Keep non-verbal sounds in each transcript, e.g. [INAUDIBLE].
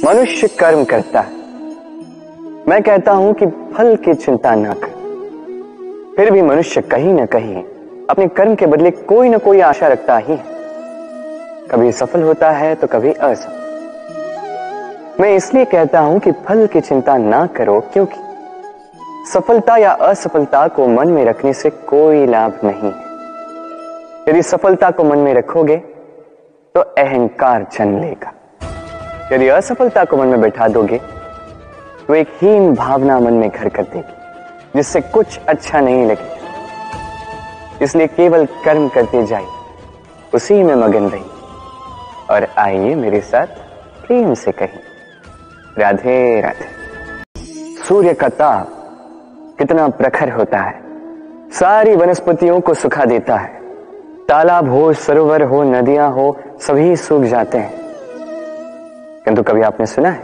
मनुष्य कर्म करता है। मैं कहता हूँ कि फल की चिंता ना कर। फिर भी मनुष्य कहीं ना कहीं अपने कर्म के बदले कोई ना कोई आशा रखता ही है। कभी सफल होता है तो कभी असफल। मैं इसलिए कहता हूँ कि फल की चिंता ना करो, क्योंकि सफलता या असफलता को मन में रखने से कोई लाभ नहीं है। यदि सफलता को मन में रखोगे तो अहंकार जन्म लेगा। यदि असफलता को मन में बैठा दोगे तो एक हीन भावना मन में घर कर देगी, जिससे कुछ अच्छा नहीं लगेगा। इसलिए केवल कर्म करते जाइए, उसी में मगन रही और आइए मेरे साथ प्रेम से कहीं राधे राधे। सूर्य का ताप कितना प्रखर होता है, सारी वनस्पतियों को सुखा देता है। तालाब हो, सरोवर हो, नदियाँ हो, सभी सूख जाते हैं। किंतु कभी आपने सुना है?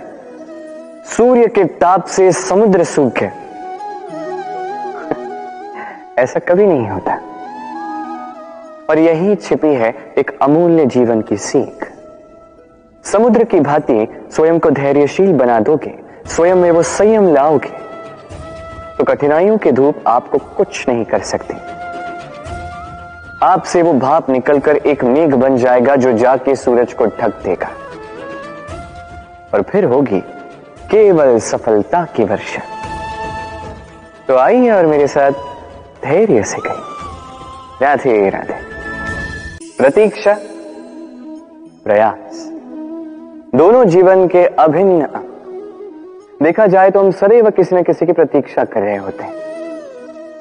सूर्य के ताप से समुद्र सूख। [LAUGHS] ऐसा कभी नहीं होता। और यही छिपी है एक अमूल्य जीवन की सीख। समुद्र की भांति स्वयं को धैर्यशील बना दोगे, स्वयं में वो संयम लाओगे। तो कठिनाइयों के धूप आपको कुछ नहीं कर सकते। आपसे वो भाप निकलकर एक मेघ बन जाएगा जो जाके सूरज को ढक देगा। और फिर होगी केवल सफलता की वर्षा। तो आइए और मेरे साथ धैर्य से कहिए। राधे राधे। प्रतीक्षा, प्रयास। दोनों जीवन के अभिन्न देखा जाए तो हम सदैव किसी न किसी की प्रतीक्षा कर रहे होते हैं।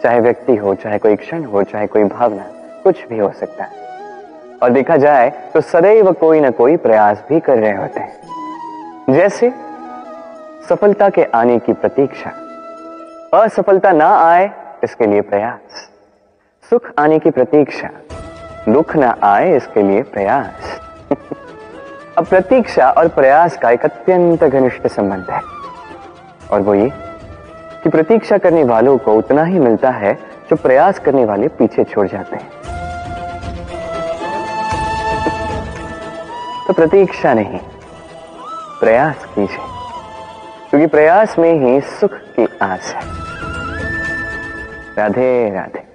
चाहे व्यक्ति हो, चाहे कोई क्षण हो, चाहे कोई भावना, कुछ भी हो सकता है। और देखा जाए तो सदैव कोई ना कोई प्रयास भी कर रहे होते हैं। जैसे सफलता के आने की प्रतीक्षा। असफलता ना आए, इसके लिए प्रयास। सुख आने की प्रतीक्षा, दुख ना आए, इसके लिए प्रयास। अब प्रतीक्षा और प्रयास का एक अत्यंत घनिष्ठ संबंध है। और वो ये कि प्रतीक्षा करने वालों को उतना ही मिलता है जो प्रयास करने वाले पीछे छोड़ जाते हैं। तो प्रतीक्षा नहीं प्रयास कीजिए क्योंकि प्रयास में ही सुख की आस है। राधे राधे।